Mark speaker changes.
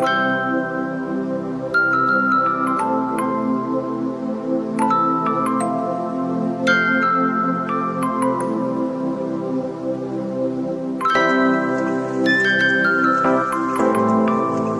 Speaker 1: you